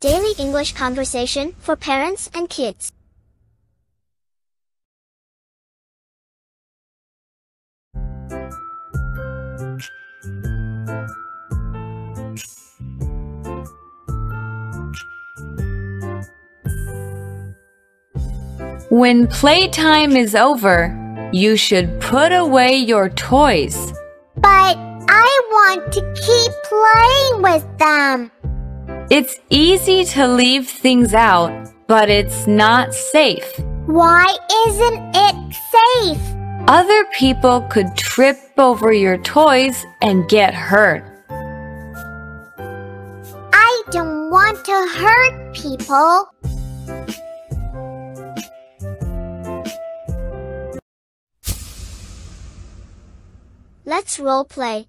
Daily English conversation for parents and kids. When playtime is over, you should put away your toys. But I want to keep playing with them. It's easy to leave things out, but it's not safe. Why isn't it safe? Other people could trip over your toys and get hurt. I don't want to hurt people. Let's role play.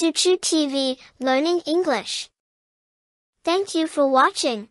Suchu TV, Learning English. Thank you for watching.